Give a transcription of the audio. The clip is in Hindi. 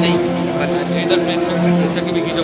नहीं। इधर प्रेक्षक प्रेक्षक की भी खींचो